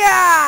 Bahia!